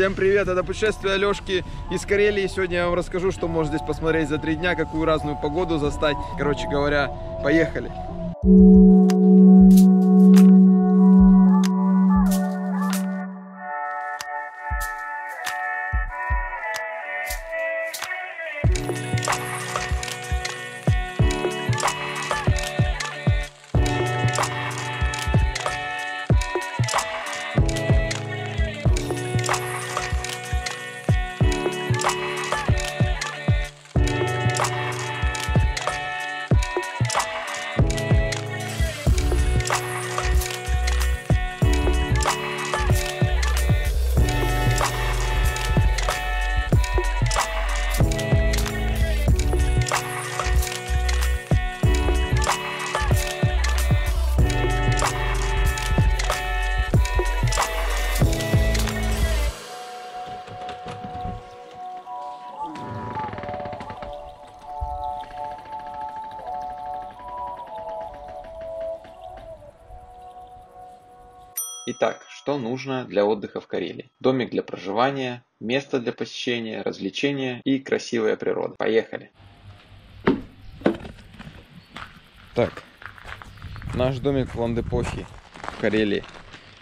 Всем привет, это путешествие Алешки из Карелии. Сегодня я вам расскажу, что можно здесь посмотреть за три дня, какую разную погоду застать. Короче говоря, поехали. Итак, что нужно для отдыха в Карелии? Домик для проживания, место для посещения, развлечения и красивая природа. Поехали! Так, наш домик в Ландепохе, в Карелии.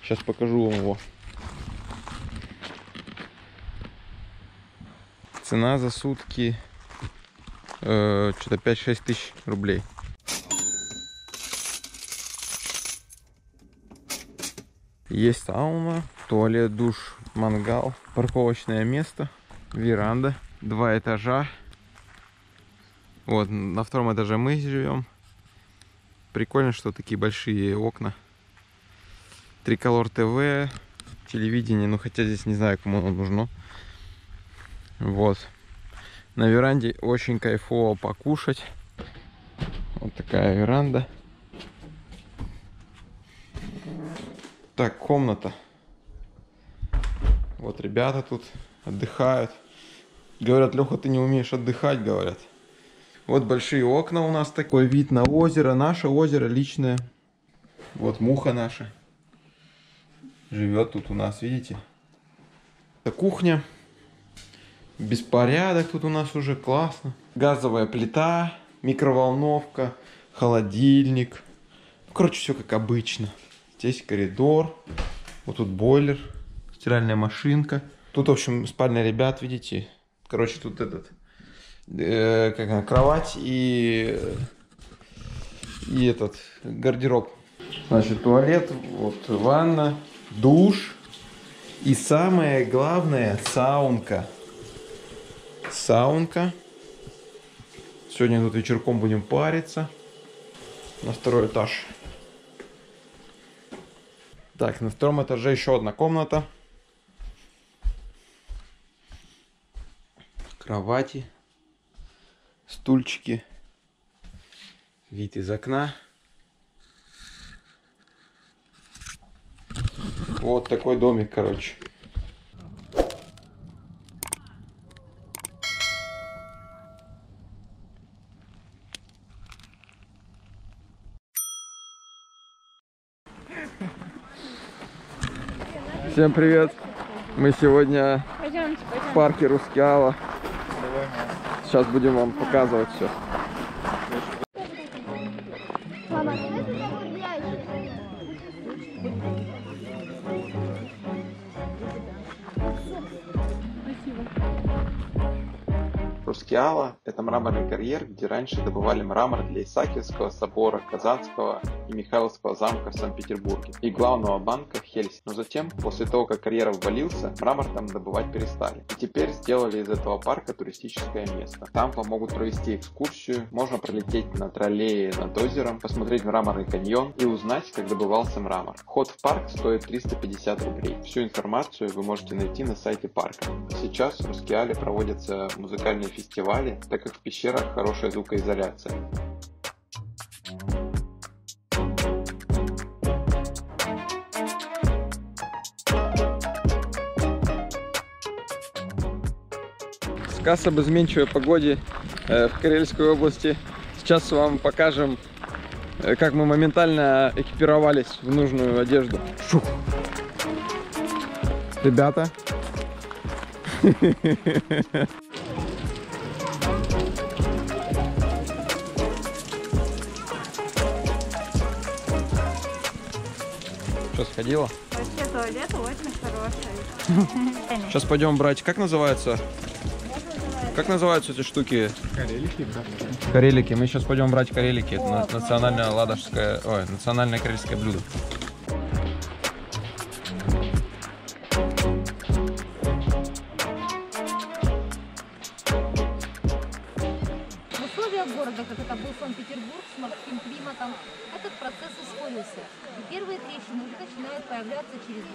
Сейчас покажу вам его. Цена за сутки э, что-то 5-6 тысяч рублей. Есть сауна, туалет, душ, мангал, парковочное место, веранда, два этажа. Вот, на втором этаже мы живем. Прикольно, что такие большие окна. Триколор ТВ, телевидение, ну хотя здесь не знаю, кому оно нужно. Вот. На веранде очень кайфово покушать. Вот такая веранда. Так, комната. Вот ребята тут отдыхают. Говорят, Леха, ты не умеешь отдыхать, говорят. Вот большие окна у нас такой вид на озеро. Наше озеро личное. Вот муха наша. Живет тут у нас, видите? Это кухня. Беспорядок тут у нас уже классно. Газовая плита, микроволновка, холодильник. Короче, все как обычно. Здесь коридор. Вот тут бойлер, стиральная машинка. Тут, в общем, спальня ребят, видите? Короче, тут этот, э, как она, кровать и, и этот, гардероб. Значит, туалет, вот ванна, душ. И самое главное, саунка. Саунка. Сегодня тут вечерком будем париться. На второй этаж. Так, на втором этаже еще одна комната. Кровати, стульчики, вид из окна. Вот такой домик, короче. Всем привет! Мы сегодня Пойдемте, в пойдемте. парке Рускеала. Сейчас будем вам показывать все. Рускеала – это мраморный карьер, где раньше добывали мрамор для Исаакиевского собора, Казанского и Михайловского замка в Санкт-Петербурге и главного банка в Хельсинки. Но затем, после того, как карьер обвалился, мрамор там добывать перестали. И теперь сделали из этого парка туристическое место. Там вам могут провести экскурсию, можно пролететь на троллее над озером, посмотреть мраморный каньон и узнать, как добывался мрамор. Вход в парк стоит 350 рублей. Всю информацию вы можете найти на сайте парка. Сейчас в Рускеале проводятся музыкальные фестивали, так как в пещерах хорошая звукоизоляция. Сказ об изменчивой погоде э, в Карельской области. Сейчас вам покажем, э, как мы моментально экипировались в нужную одежду. Шух. Ребята, Что, сходила? Вообще туалет очень хороший. Сейчас пойдем брать. Как называется? Как называются эти штуки? Карелики. Карелики. Мы сейчас пойдем брать карелики. Это на- национальное ладожское, ой, национальное карельское блюдо.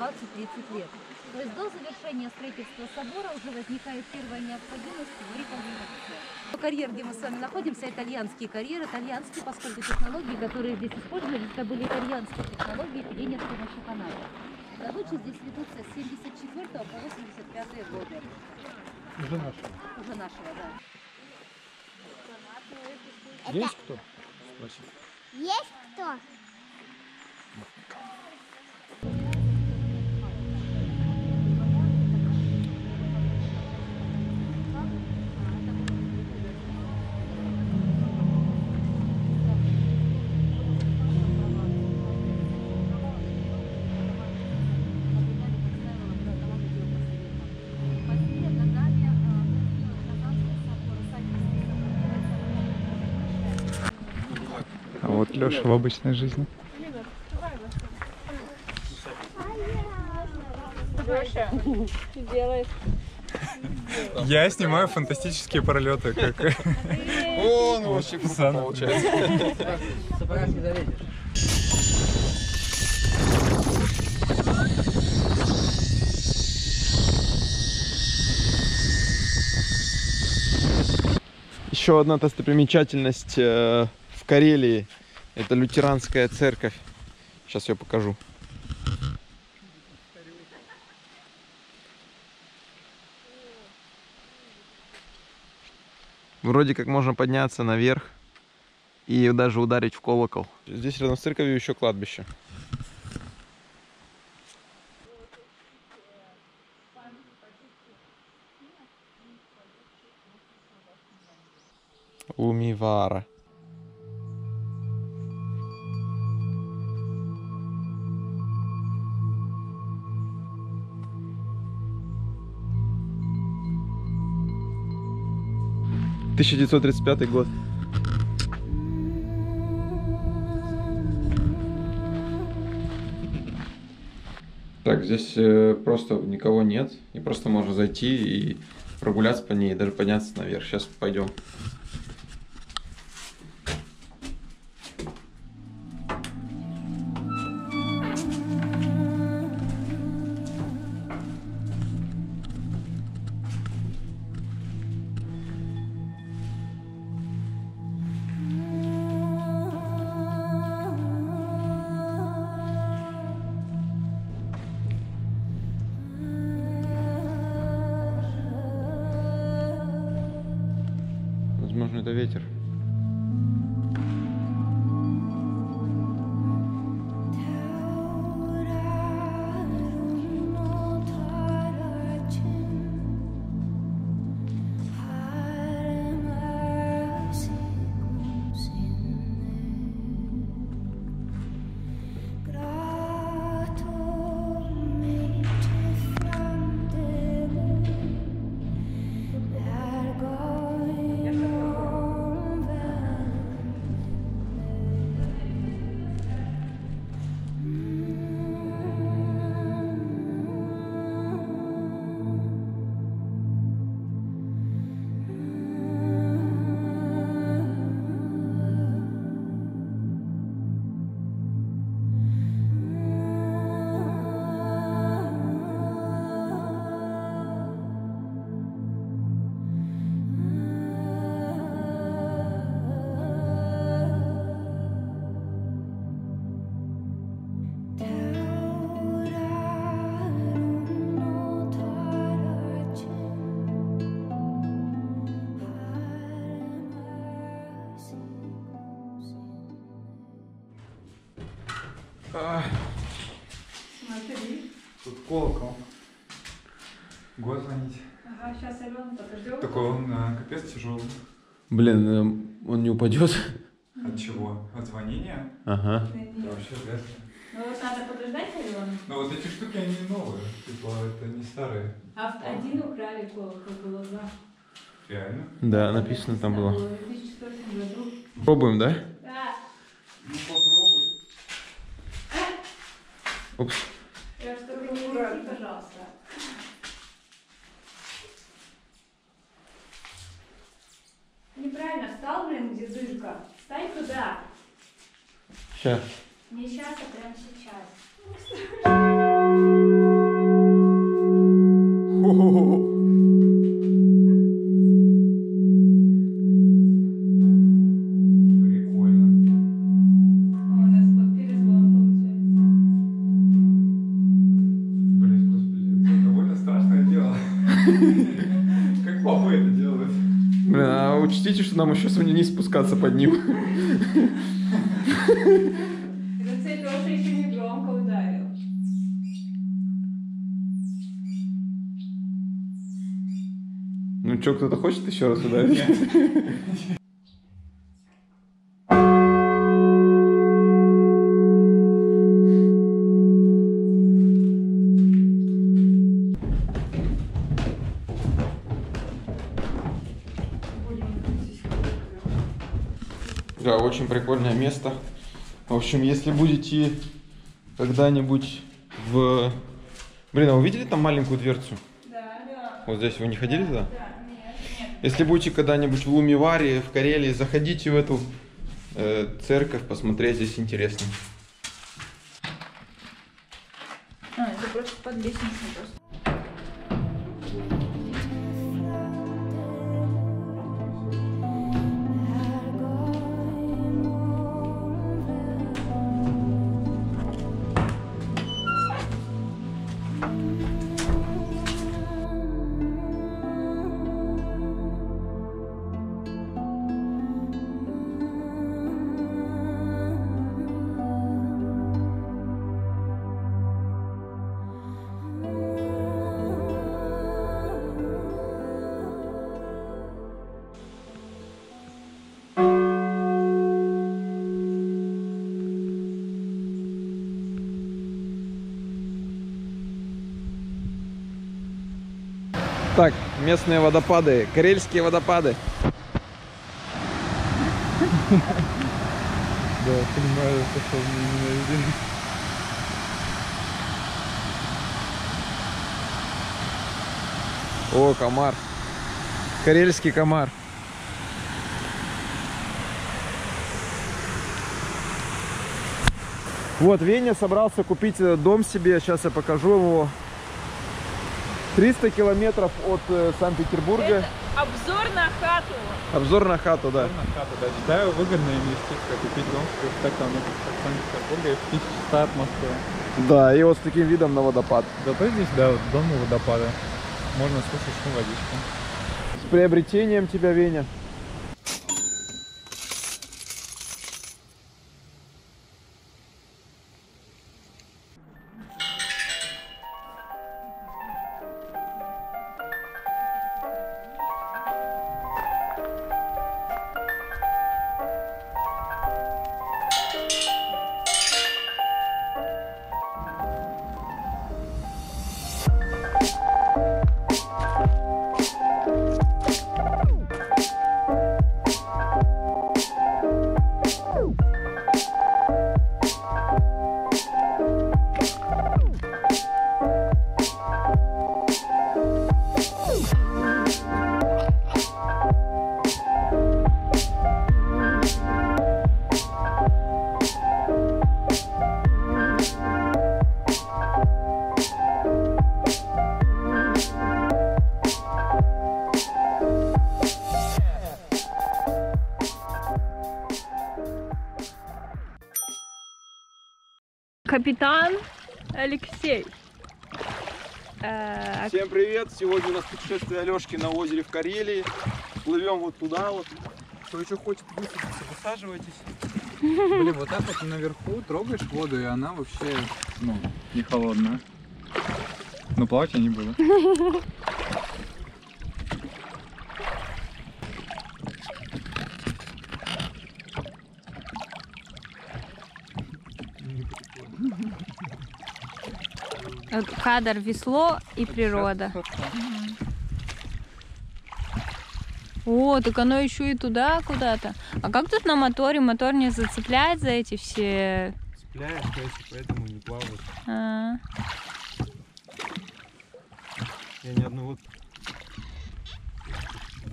20-30 лет. То есть до завершения строительства собора уже возникает первая необходимость в реконструкции. Карьер, где мы с вами находимся, итальянский карьер. Итальянский, поскольку технологии, которые здесь использовались, это были итальянские технологии пиления с помощью канала. Добыча здесь ведутся с 74 по 85 годы. Уже наш. Уже нашего, да. Есть кто? Спросить. Есть кто? Вот Леша в обычной жизни. Я снимаю фантастические пролеты, как О, ну вообще круто получается. Еще одна достопримечательность э, в Карелии. Это лютеранская церковь. Сейчас я покажу. Вроде как можно подняться наверх и даже ударить в колокол. Здесь рядом с церковью еще кладбище. Умивара. Тысяча девятьсот тридцать пятый год. Так, здесь э, просто никого нет. И просто можно зайти и прогуляться по ней, даже подняться наверх. Сейчас пойдем. Это ветер. Тут колокол. Год звонить. Ага, сейчас Алену подождем. Такой он э, капец тяжелый. Блин, эм, он не упадет. От чего? От звонения? Ага. Да вообще вряд ли. Ну вот надо подождать Алену. Но вот эти штуки, они новые. Типа, это не старые. А в- один украли колокол было два. Реально? Да, написано там было. В 2004 году. Пробуем, да? Да. Ну попробуй. Упс. Я что не пожалуйста. Неправильно встал, блин, где зырка. Встань туда. Сейчас. Как папа это делает? Блин, а учтите, что нам еще сегодня не спускаться под ним. Это цель Леша еще не громко ударил. Ну что, кто-то хочет еще раз ударить? Да, очень прикольное место. В общем, если будете когда-нибудь в... Блин, а вы видели там маленькую дверцу? Да, да. Вот здесь вы не ходили туда? Да, нет, нет. Если будете когда-нибудь в Лумиваре, в Карелии, заходите в эту э, церковь, посмотреть, здесь интересно. А, это просто под лестницей просто. Так, местные водопады, карельские водопады. Да, понимаю, пошел именно О, комар. Карельский комар. Вот, Веня собрался купить э, дом себе. Сейчас я покажу его. 300 километров от э, Санкт-Петербурга. Обзор на хату. Обзор на хату, да. На хату, да. Считаю, выгодная инвестиция купить дом в так там, в Санкт-Петербурге в тысячи ста от Москвы. Да, и вот с таким видом на водопад. Зато здесь, да, вот дом у водопада. Можно слушать шум водички. С приобретением тебя, Веня. Алексей. Э, Всем привет! Сегодня у нас путешествие Алешки на озере в Карелии. Плывем вот туда вот. Кто еще хочет высадиться, высаживайтесь. Блин, вот так вот наверху трогаешь воду, и она вообще, ну, не холодная. Но плавать я не буду. кадр весло и природа. О, так оно еще и туда куда-то. А как тут на моторе? Мотор не зацепляет за эти все... Цепляешь, поэтому не плаваешь. А, Я ни одного...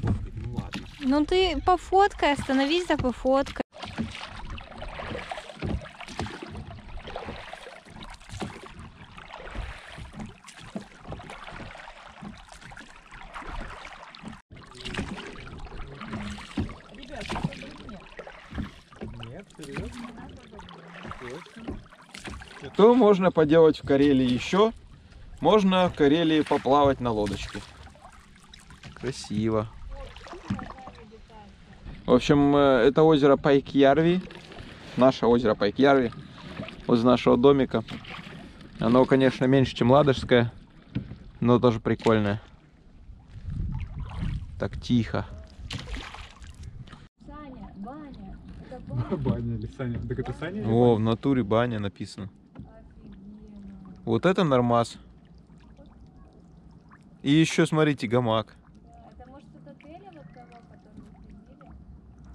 Ну ладно. Ну ты пофоткай, остановись да пофоткай. Нет, серьезно? Что можно поделать в Карелии еще? Можно в Карелии поплавать на лодочке. Красиво. В общем, э, это озеро Пайкьярви. Наше озеро Пайкьярви. Возле нашего домика. Оно, конечно, меньше, чем Ладожское. Но тоже прикольное. Так тихо. Саня, Баня, это Баня. Баня или Саня? Так это Саня О, в натуре баня написано. Вот это нормас. И еще, смотрите, гамак. Это может от отеля вот того?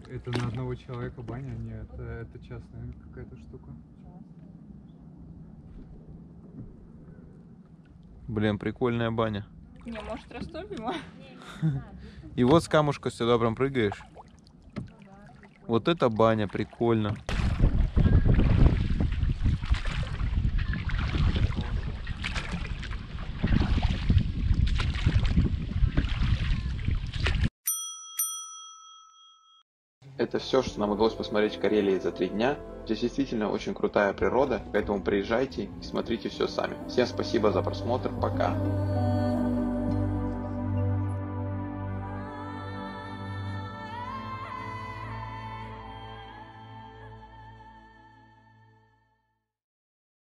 Это на одного человека баня? Нет, это, это частная какая-то штука. Блин, прикольная баня. Не, может, растопим? а? И вот с камушка сюда прям прыгаешь. Вот это баня, прикольно. Это все, что нам удалось посмотреть в Карелии за три дня. Здесь действительно очень крутая природа, поэтому приезжайте и смотрите все сами. Всем спасибо за просмотр, пока.